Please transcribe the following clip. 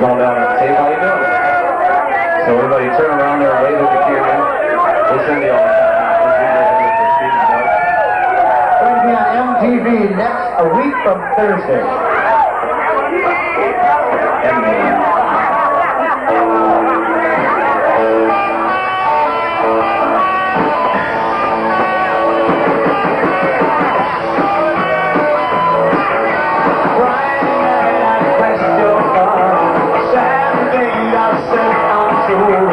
going down and say, how you doing? So everybody turn around there, and wave at the camera. Listen to y'all. We'll be on MTV next, a week from Thursday. Brian. Who